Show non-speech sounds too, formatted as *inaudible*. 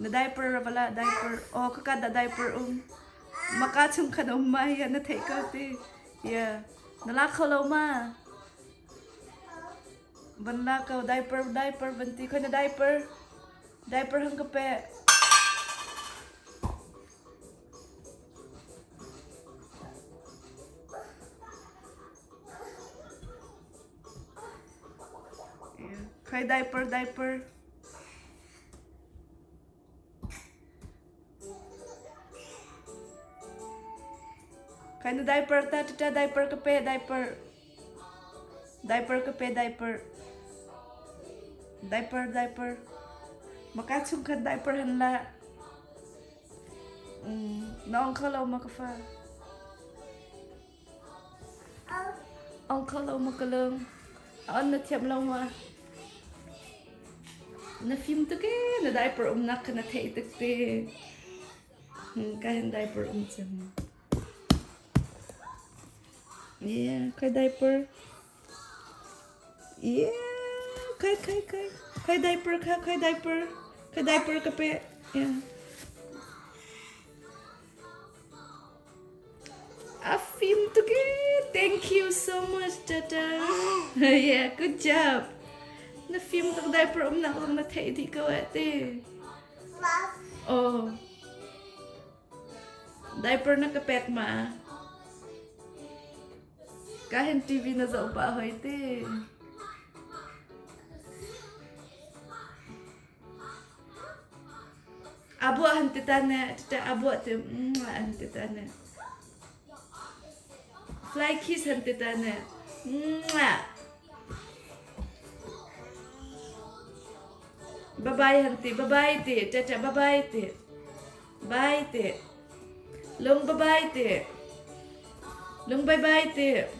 Na diaper ra bala, diaper. Oh, kakada diaper um. Makachum ka na umay, na take out eh. Yeah. Nalakaw law ma. Banlakaw, diaper, diaper, banti ko na diaper. Diaper hang kape. Yeah. Kay diaper, diaper. Na diaper, ta, ta, ta, diaper kape, diaper. Diaper kape, diaper. Diaper, diaper. Makatsum ka diaper hanla. Mm, naong kalaw makafa. Ang kalaw makalang. Aan na tiyam lang ma. Na film to ke, na diaper um nak na tay tuk te. Hmm, kahin diaper um tsam. Yeah, kay diaper. Yeah, kay kay kay. Kay diaper ka, kay diaper. Kay diaper ka pe. Yeah. Afim to. Thank you so much, Tata. *laughs* yeah, good job. Na film to diaper um nak lang na tay di ka wate. Oh. Diaper na kapet ma. TV na sa upahoy te. Abo ang titana, tita abo te, mwah titana. Fly kiss ang titana. Mwah. Bye-bye hanti, bye-bye te, tata bye-bye te. Bye te. Long bye-bye te. Long bye-bye te.